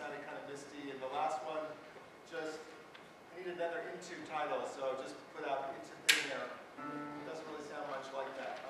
sounded kind of misty. And the last one, just I need another into title, so just put out into thin air. It doesn't really sound much like that.